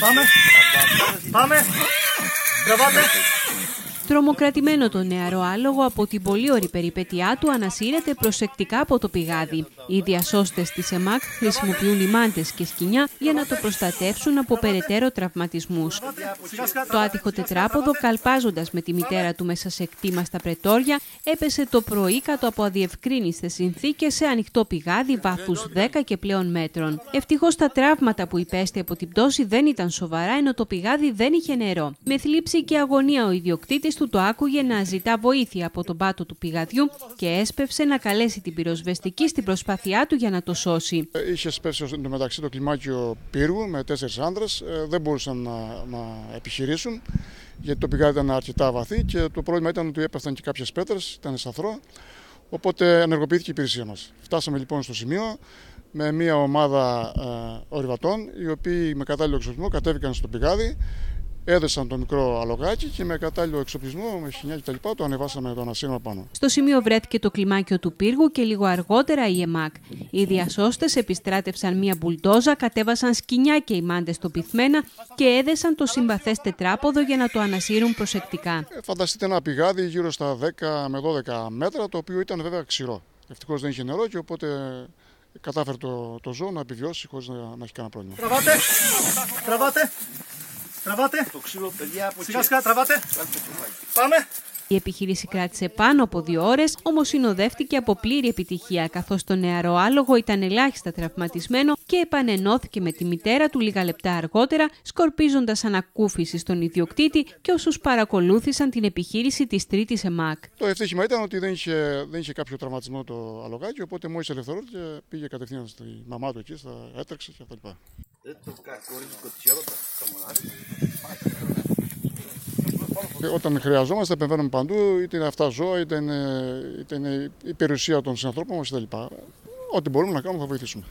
Πάμε. Πάμε. Τραβάτε. Τρομοκρατημένο το νεαρό άλογο από την πολύ ωρη περιπέτειά του ανασύρεται προσεκτικά από το πηγάδι. Οι διασώστες της ΕΜΑΚ χρησιμοποιούν λιμάντες και σκοινιά για να το προστατεύσουν από περαιτέρω τραυματισμούς. Το άτυχο τετράποδο, καλπάζοντας με τη μητέρα του μέσα σε κτήμα στα πρετόρια, έπεσε το πρωί κάτω από αδιευκρίνιστες συνθήκες σε ανοιχτό πηγάδι βάθους 10 και πλέον μέτρων. Ευτυχώς τα τραύματα που υπέστη από την πτώση δεν ήταν σοβαρά, ενώ το πηγάδι δεν είχε νερό. Με θλίψη και αγωνία ο ιδιοκτήτης του το άκουγε να ζητά βοήθεια από τον πάτο του πηγαδιού και έσπευσε να καλέσει την πυροσβεστική στην προσπάθειά του για να το σώσει. Είχε σπέσει μεταξύ το κλιμάκιο πύργου με τέσσερις άντρε. Δεν μπορούσαν να, να επιχειρήσουν γιατί το πηγάδι ήταν αρκετά βαθύ και το πρόβλημα ήταν ότι έπεφταν και κάποιες πέτρες, ήταν σαθρό. Οπότε ενεργοποιήθηκε η υπηρεσία μας. Φτάσαμε λοιπόν στο σημείο με μια ομάδα ε, ορειβατών οι οποίοι με κατάλληλο εξοπλισμό κατέβηκαν στο πηγάδι έδεσαν το μικρό αλογάκι και με κατάλληλο εξοπλισμό, με χινιά κτλ. το ανεβάσαμε το ανασύρμα πάνω. Στο σημείο βρέθηκε το κλιμάκιο του πύργου και λίγο αργότερα η ΕΜΑΚ. Οι διασώστες επιστράτευσαν μία μπουλντόζα, κατέβασαν σκοινιά και οι μάντες στο πυθμένα και έδεσαν το συμπαθές τετράποδο για να το ανασύρουν προσεκτικά. Ε, φανταστείτε ένα πηγάδι γύρω στα 10 με 12 μέτρα, το οποίο ήταν βέβαια ξηρό. Ευτυχώς δεν είχε νερό και οπότε κατάφερε το, το ζώο να επιβιώσει χωρίς να, να έχει κανένα πρόβλημα. Τραβάτε! Τραβάτε! Τραβάτε. Το ξύλο, παιδιά, από Σιγά σιγά, τραβάτε. Πάμε. Η επιχείρηση κράτησε πάνω από δύο ώρες, όμως συνοδεύτηκε από πλήρη επιτυχία, καθώς το νεαρό άλογο ήταν ελάχιστα τραυματισμένο και επανενώθηκε με τη μητέρα του λίγα λεπτά αργότερα, σκορπίζοντας ανακούφιση στον ιδιοκτήτη και όσους παρακολούθησαν την επιχείρηση της Τρίτης ΕΜΑΚ. Το ευτύχημα ήταν ότι δεν είχε, δεν είχε κάποιο τραυματισμό το αλογάκι, οπότε μόλις ελευθερώθηκε πήγε κατευθείαν στη μαμά του εκεί, στα έτρεξε και αυτά όταν χρειαζόμαστε, επεμβαίνουμε παντού, είτε είναι αυτά ζώα, είτε είναι, είτε είναι η περιουσία των συνανθρώπων μας κτλ. Ό,τι μπορούμε να κάνουμε θα βοηθήσουμε.